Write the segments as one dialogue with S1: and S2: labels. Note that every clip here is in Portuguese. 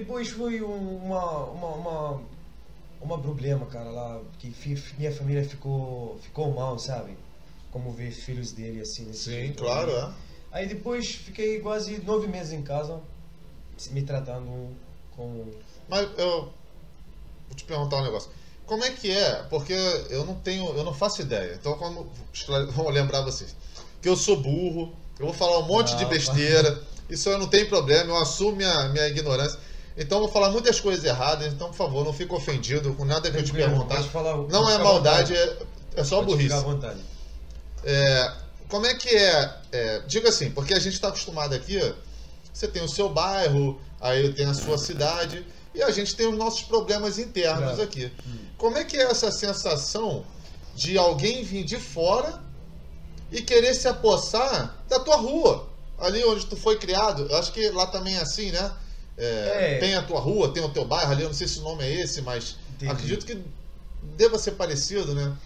S1: depois foi um- uma, uma, uma, uma problema, cara, lá, que minha família ficou, ficou mal, sabe? Como ver filhos dele assim, nesse
S2: Sim,
S1: jeito.
S2: claro, é.
S1: Aí depois fiquei quase nove meses em casa, me tratando com...
S2: Mas eu vou te perguntar um negócio. Como é que é? Porque eu não tenho, eu não faço ideia. Então como vou lembrar vocês que eu sou burro, eu vou falar um monte de
S1: Não,
S2: besteira. Isso eu não tem problema, eu assumo minha, minha ignorância. Então eu vou falar muitas coisas erradas, então por favor, não fique ofendido com nada que eu te perguntar.
S1: falar-
S2: Não é maldade, é, é só
S1: Pode
S2: burrice.
S1: ficar à vontade.
S2: É, como é que é, é, Diga assim, porque a gente está acostumado aqui, você tem o seu bairro, aí tem a sua cidade, e a gente tem os nossos problemas internos
S1: Claro.
S2: aqui. Como é que é essa sensação de alguém vir de fora e querer se apossar da tua rua? Ali onde tu foi criado, eu acho que lá também é assim, né? É,
S1: É.
S2: Tem a tua rua, tem o teu bairro ali, eu não sei se o nome é esse, mas
S1: Entendi.
S2: acredito que deva ser parecido, né?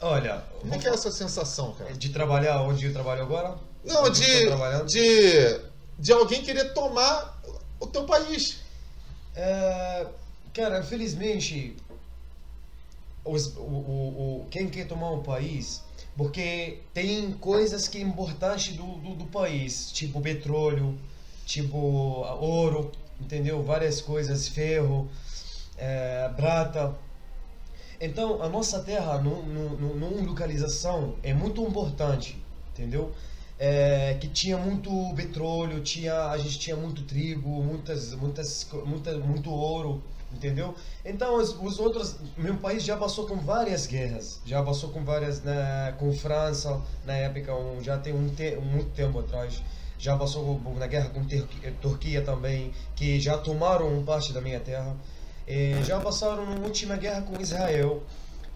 S1: Olha,
S2: Como é que é essa sensação, cara?
S1: de trabalhar onde eu trabalho agora?
S2: Não,
S1: Onde
S2: de, de, de alguém querer tomar o teu país.
S1: É, cara, infelizmente, os- o, o, o- quem quer tomar o país, porque tem coisas que é importante do, do, do país, tipo petróleo, tipo ouro, entendeu? Várias coisas, ferro, é, prata. Então, a nossa terra, num, num, num localização, é muito importante, entendeu? É, que tinha muito petróleo, tinha, a gente tinha muito trigo, muitas, muitas, muita, muito ouro, entendeu? Então, os, os outros, meu país já passou com várias guerras, já passou com várias, né, com França, na época, um, já tem um, te, muito tempo atrás, já passou na guerra com Turquia, Turquia também, que já tomaram parte da minha terra. Eh, já passaram na última guerra com Israel,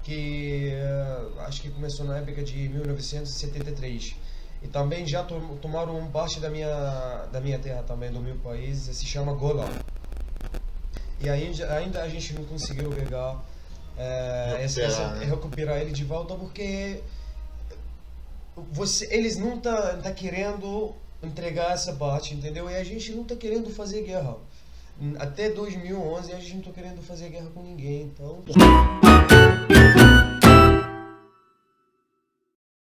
S1: que eh, acho que começou na época de 1973. E também já to- tomaram parte da minha, da minha terra também, do meu país, se chama Golan. E ainda, ainda a gente não conseguiu pegar, essa,
S2: Recuperar,
S1: essa-
S2: né?
S1: recuperar ele de volta porque você, eles não tá, tá querendo entregar essa parte, entendeu? E a gente não tá querendo fazer guerra. Até 2011 a gente não tá querendo fazer guerra com ninguém, então...